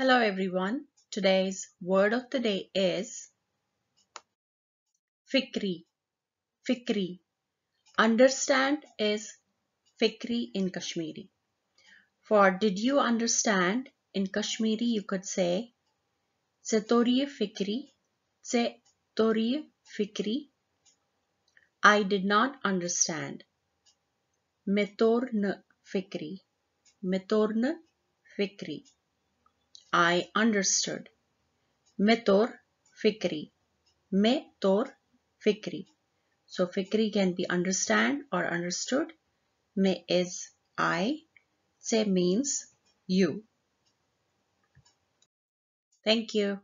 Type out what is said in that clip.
Hello everyone. Today's word of the day is fikri. Fikri. Understand is fikri in Kashmiri. For did you understand in Kashmiri you could say Zetoriye fikri. Zetoriye fikri. I did not understand. Metorn fikri. Metorn fikri. I understood. Metor fikri. Metor fikri. So fikri can be understand or understood. Me is I. Se means you. Thank you.